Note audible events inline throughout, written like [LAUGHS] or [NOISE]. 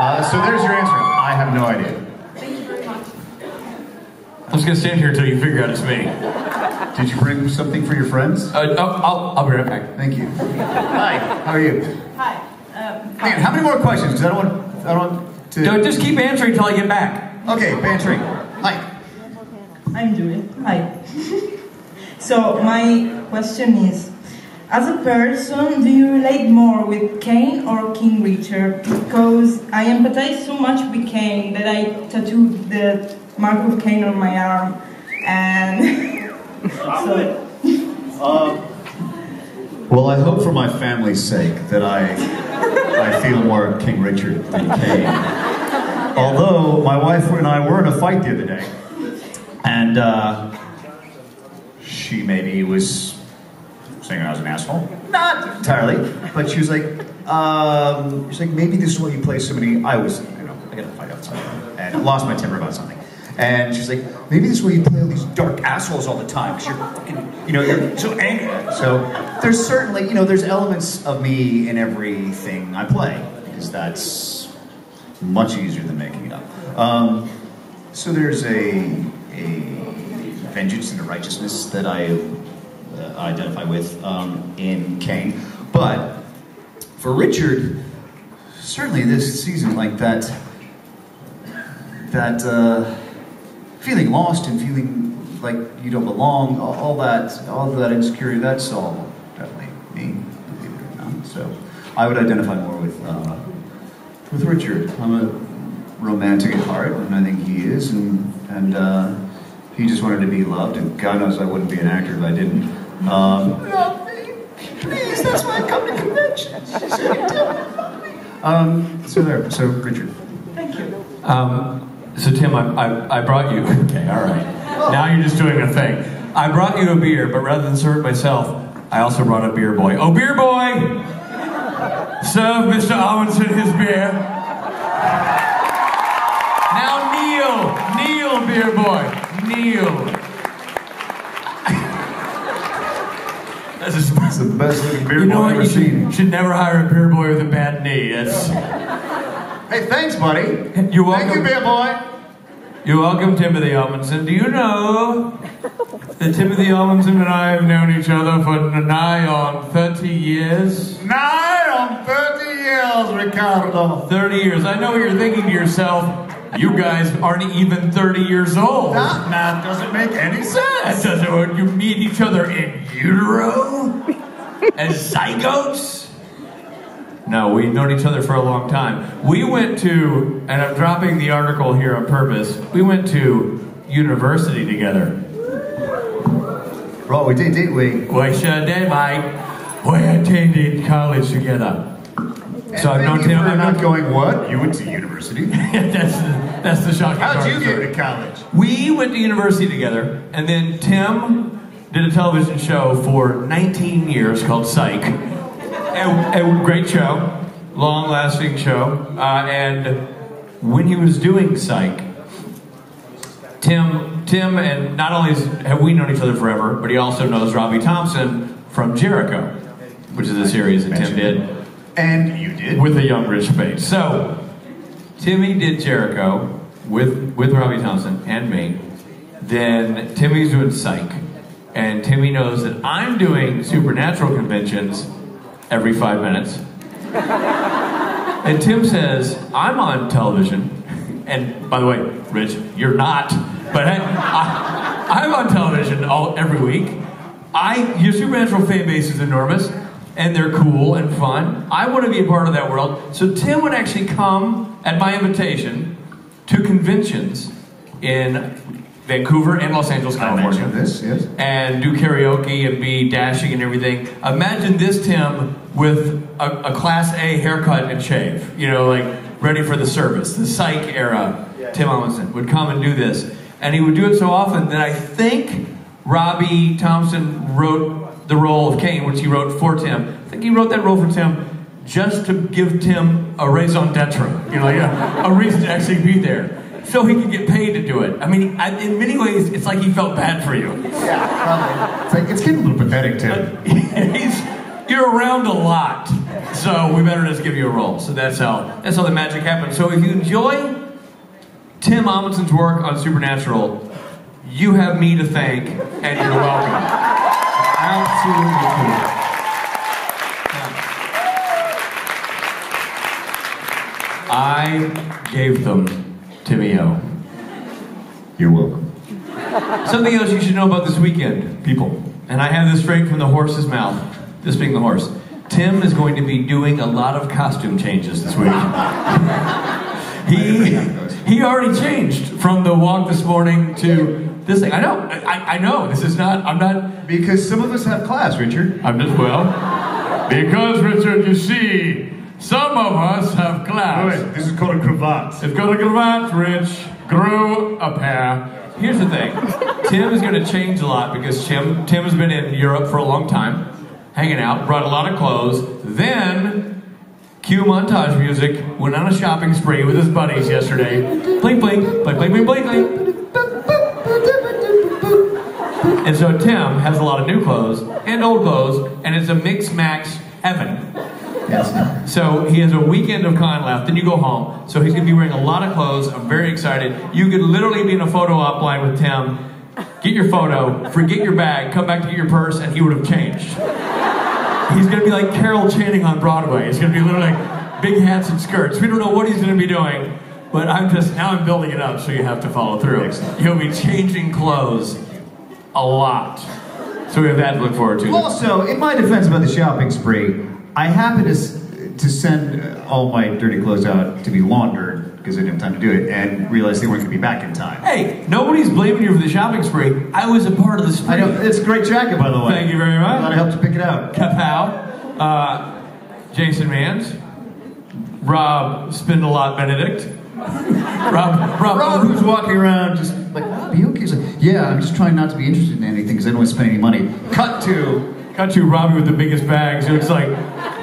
Uh, so there's your answer. I have no idea. Thank you very much. I'm just gonna stand here until you figure out it's me. Did you bring something for your friends? Uh, I'll, I'll, I'll be right back. Thank you. Hi, how are you? Hi. Um, Man, how many more questions? 'Cause I don't want, I don't want to. No, just keep answering until I get back. Okay, bantering. Hi. I'm Julie. Hi. [LAUGHS] so my question is, as a person, do you relate more with Cain or King Richard? Because I empathize so much with Cain that I tattooed the mark of Cain on my arm, and [LAUGHS] so Well, I hope for my family's sake that I, I feel more King Richard than Cain. Although my wife and I were in a fight the other day, and uh, she maybe was saying I was an asshole. Not entirely, but she was like, um, she's like, maybe this is why you play so many. I was, you know, I got a fight outside, and I lost my temper about something. And she's like, maybe this is why you play all these dark assholes all the time, because you're fucking, you know, you're so angry. So there's certainly, you know, there's elements of me in everything I play, because that's much easier than making it up. Um, so there's a, a vengeance and a righteousness that I uh, identify with um, in Cain. But for Richard, certainly this season, like that, that uh, feeling lost and feeling like you don't belong, all, that, all that insecurity, that's all definitely me, believe it or not. So I would identify more with uh, with Richard. I'm a romantic at heart, and I think he is, and and uh, he just wanted to be loved, and God knows I wouldn't be an actor if I didn't. Um, love me, please. That's why I come to conventions. So you tell me love me. Um, so there. So Richard. thank you. Um, so Tim, I, I, I brought you. [LAUGHS] Okay, all right. Now you're just doing a thing. I brought you a beer, but rather than serve it myself, I also brought a beer boy. Oh, beer boy! Serve Mr. Omundson his beer. Now kneel, kneel, beer boy, kneel. That's a It's the best looking beer you know boy ever You should, seen. should never hire a beer boy with a bad knee. That's. Hey, thanks, buddy. [LAUGHS] You're Thank you, welcome. beer boy. You're welcome, Timothy Omundson. Do you know that Timothy Omundson and I have known each other for nigh on 30 years? Nigh on 30 years, Ricardo. 30 years. I know what you're thinking to yourself. You guys aren't even 30 years old. That math doesn't make any sense. That doesn't work. You meet each other in utero? As zygotes? No, we've known each other for a long time. We went to, and I'm dropping the article here on purpose, we went to university together. Bro, we did, didn't we? We sure did, mate. We attended college together. So I've known Tim. I'm not going what? You went to university? [LAUGHS] that's, the, that's the shocking How'd you get to college? We went to university together, and then Tim did a television show for 19 years called Psych. A, a great show, long lasting show. Uh, and when he was doing Psych, Tim, Tim, and not only have we known each other forever, but he also knows Robbie Thompson from Jericho, which is a series that Tim did And you did? with a young Rich Speight. So, Timmy did Jericho with with Robbie Thompson and me. Then Timmy's doing Psych, and Timmy knows that I'm doing Supernatural conventions every five minutes. [LAUGHS] And Tim says, "I'm on television." And by the way, Rich, you're not. But I, I'm on television all every week. I your Supernatural fan base is enormous, and they're cool and fun. I want to be a part of that world. So Tim would actually come at my invitation to conventions in Vancouver and Los Angeles, I California mentioned this, yes. and do karaoke and be dashing and everything. Imagine this Tim with a, a class A haircut and shave, you know, like ready for the service. The psych era, Tim Omundson would come and do this. And he would do it so often that I think Robbie Thompson wrote the role of Cain, which he wrote for Tim. I think he wrote that role for Tim just to give Tim a raison d'etre, you know, like a, a reason to actually be there. So he could get paid to do it. I mean, I, in many ways, it's like he felt bad for you. Yeah, probably. It's like, it's getting a little pathetic, too. [LAUGHS] he's you're around a lot, so we better just give you a role. So that's how that's how the magic happens. So if you enjoy Tim Omundson's work on Supernatural, you have me to thank, and you're welcome. Absolutely. I gave them Timmy O. You're welcome. Something else you should know about this weekend, people, and I have this straight from the horse's mouth, this being the horse. Tim is going to be doing a lot of costume changes this week. he, he already changed from the walk this morning to this thing. I know, I, I know, this is not, I'm not, Because some of us have class, Richard. I'm just, well, because, Richard, you see, some of us have class. this is called a cravat. It's called a cravat, Rich. Grew a pair. Here's the thing. Tim is going to change a lot because Tim, Tim has been in Europe for a long time, hanging out, brought a lot of clothes. Then, cue montage music, went on a shopping spree with his buddies yesterday. Blink, blink, blink, blink, blink, blink, blink. And so Tim has a lot of new clothes and old clothes, and it's a mix max heaven. Yes. So he has a weekend of con left, then you go home. So he's gonna be wearing a lot of clothes. I'm very excited. You could literally be in a photo op line with Tim, get your photo, forget your bag, come back to get your purse, and he would have changed. He's gonna be like Carol Channing on Broadway. He's gonna be literally like big hats and skirts. We don't know what he's gonna be doing, but I'm just now I'm building it up so you have to follow through. Excellent. He'll be changing clothes a lot. So we have that to look forward to. Also, in my defense about the shopping spree, I happened to, to send all my dirty clothes out to be laundered because I didn't have time to do it and realized they weren't going to be back in time. Hey, nobody's blaming you for the shopping spree. I was a part of the spree. I know, it's a great jacket, by the way. Thank you very much. Glad I helped you pick it out. Kapow. Uh, Jason Manns. Rob Spindalot Benedict. [LAUGHS] Rob, Rob, Rob, who's walking around just like, you okay? He's like, yeah, I'm just trying not to be interested in anything because I don't want to spend any money. Cut to, Cut to Robbie with the biggest bags. It looks like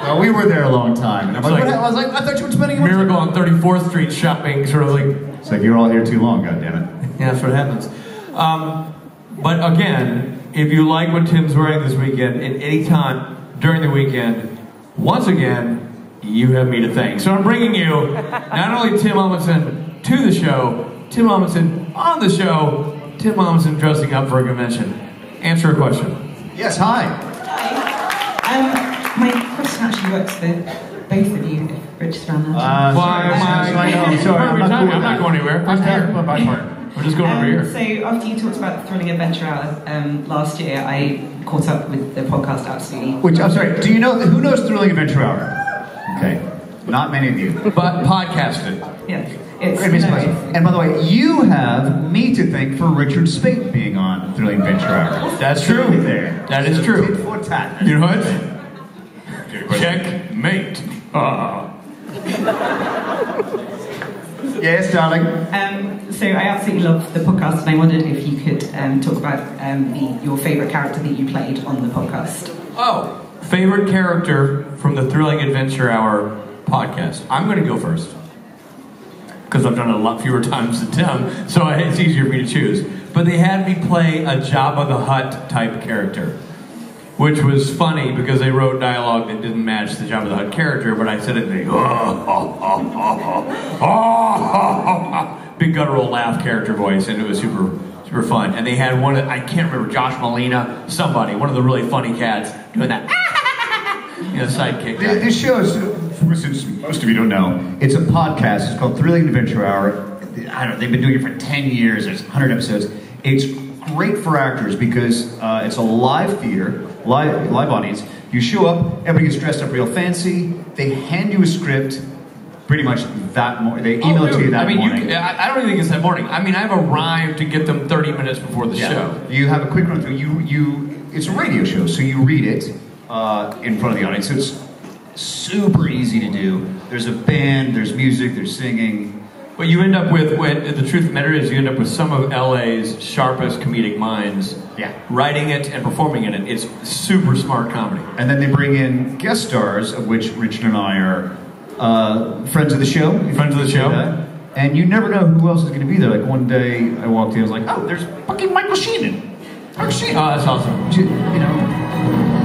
well, we were there a long time. And I'm like, like- what? I was like, I thought you were spending money. Miracle on 34th Street shopping, sort of like, It's like, you're all here too long, goddammit. [LAUGHS] yeah, that's what happens. Um, but again, if you like what Tim's wearing this weekend, at any time during the weekend, once again, you have me to thank. So I'm bringing you not only Tim Omundson to the show, Tim Omundson on the show, Tim Omundson dressing up for a convention. Answer a question. Yes, hi. Um, my question actually works for both of you, if Richard's around. Uh, Why sorry, am I? I'm sorry. I'm not, I'm not that. going anywhere. I'm here. We're just going over Um, here. So after you talked about Thrilling Adventure Hour um, last year, I caught up with the podcast absolutely. Which, I'm sorry, do you know, who knows Thrilling Adventure Hour? Okay. Not many of you. But podcasted. Yeah, it's Great piece of no, advice. And by the way, you have me to thank for Richard Speight being on Thrilling Adventure Hour. That's true. There. That is true. Tit for tat. You know what? Checkmate. Uh, Yes, darling. Um, so I absolutely love the podcast, and I wondered if you could um, talk about um, the, your favourite character that you played on the podcast. oh, favorite character from the Thrilling Adventure Hour podcast. I'm going to go first because I've done it a lot fewer [LAUGHS] times than Tim, so it's easier for me to choose. But they had me play a Jabba the Hutt type character, which was funny because they wrote dialogue that didn't match the Jabba the Hutt character, but I said it in the [LAUGHS] big guttural laugh character voice, and it was super super fun. And they had one, I can't remember, Josh Malina, somebody, one of the really funny cats doing that, [LAUGHS] you know, sidekick. Guy. This show is, since most of you don't know, it's a podcast. It's called Thrilling Adventure Hour. I don't know, they've been doing it for 10 years. There's 100 episodes. It's great for actors because uh, it's a live theater, live, live audience. You show up, everybody gets dressed up real fancy. They hand you a script pretty much that morning. They email Oh, it to you that I mean, morning. You, I, I don't even think it's that morning. I mean, I've arrived to get them 30 minutes before the show. You have a quick run through. You, you, it's a radio show, so you read it uh, in front of the audience. So it's super easy to do. There's a band, there's music, there's singing. But you end up with, when, the truth of the matter is, you end up with some of LA's sharpest comedic minds Yeah. writing it and performing in it. It's super smart comedy. And then they bring in guest stars, of which Richard and I are uh, friends of the show. Friends of the show. that. And you never know who else is going to be there. Like one day I walked in, I was like, oh, there's fucking Michael Sheenan. Michael Sheenan. Oh, that's awesome. you know,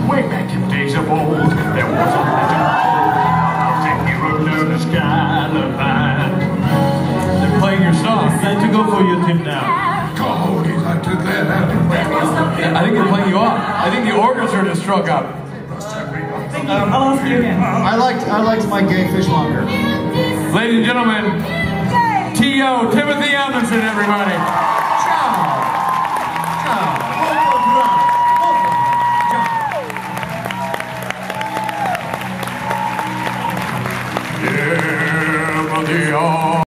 Way back in days of old, there was a legend now? I think they're playing you off. I think the orchestra just struck up. Um, I liked, I liked my gay fish longer. Ladies and gentlemen, T.O. Timothy Omundson, everybody.